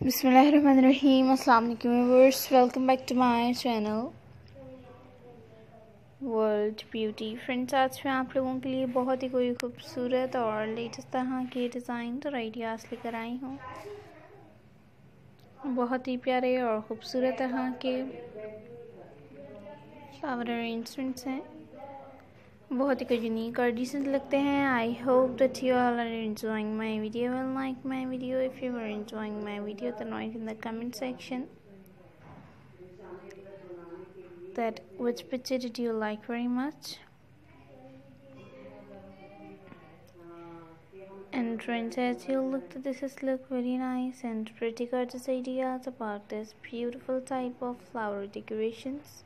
Alaikum viewers. Welcome back to my channel. World beauty friends आज मैं आप लोगों के लिए बहुत ही कोई खूबसूरत और लेटेस्ट तरह के डिज़ाइन और आइडियाज़ लेकर आई हूँ। बहुत ही प्यारे और ख़ूबसूरत तरह के फ्लावर अरेंजमेंट्स हैं। बहुत ही यूनिक और डिसेंट लगते हैं I hope that you all are enjoying my video and like my video if you are enjoying my video then write in the comment section that which picture did you like very much and friends as you look this is look very nice and pretty gorgeous ideas about this beautiful type of flower decorations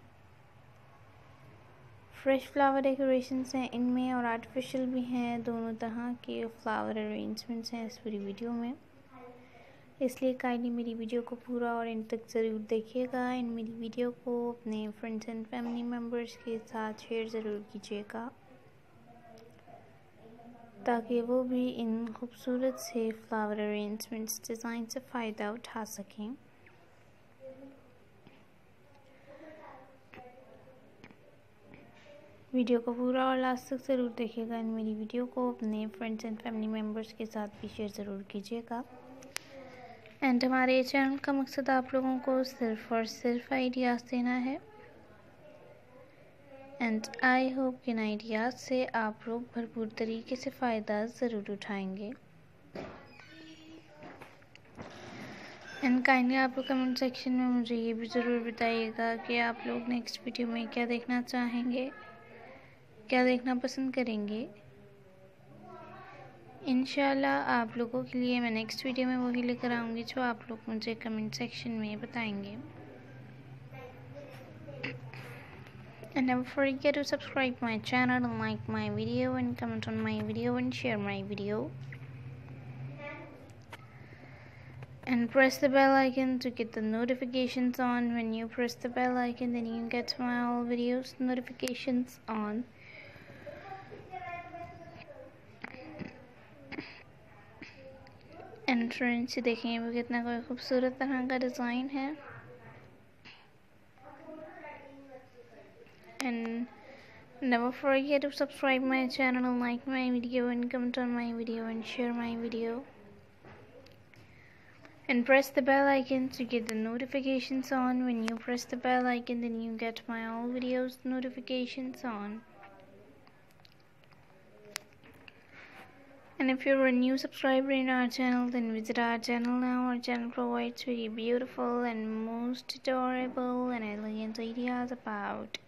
Fresh flower decorations हैं इनमें और artificial भी हैं, दोनों तरह के flower arrangements हैं इस पूरी वीडियो में। इसलिए काइंडली मेरी वीडियो को पूरा और इन तक ज़रूर देखिएगा। इन मेरी वीडियो को अपने फ्रेंड्स एंड फैमिली मेंबर्स के साथ शेयर ज़रूर कीजिएगा। ताकि वो भी इन खूबसूरत से फ्लावर अरेंजमेंट्स डिज़ाइन से फ़ायदा उठा सकें। वीडियो को पूरा और लास्ट तक ज़रूर देखिएगा। इन मेरी वीडियो को अपने फ्रेंड्स एंड फैमिली मेंबर्स के साथ भी शेयर ज़रूर कीजिएगा। एंड हमारे चैनल का मकसद आप लोगों को सिर्फ़ और सिर्फ़ आइडियाज़ देना है। एंड आई होप इन आइडियाज़ से आप लोग भरपूर तरीके से फ़ायदा ज़रूर उठाएँगे। एंड काइंडली आप लोग कमेंट सेक्शन में मुझे ये भी ज़रूर बताइएगा कि आप लोग नेक्स्ट वीडियो में क्या देखना चाहेंगे। क्या देखना पसंद करेंगे इन आप लोगों के लिए मैं नेक्स्ट वीडियो में वही लेकर आऊँगी जो आप लोग मुझे कमेंट सेक्शन में बताएँगे and never forget to subscribe my channel and like my video and comment on my video and share my video and press the bell icon to get the notifications on when you press the bell icon then you get my all videos notifications on entrance देखें वो कितना कोई खूबसूरत तरह का design है and never forget to subscribe my channel and like my video and comment on my video and share my video and press the bell icon to get the notifications on when you press the bell icon then you get my all videos notifications on And if you're a new subscriber in our channel, then visit our channel now. Our channel provides very beautiful and most adorable and elegant ideas about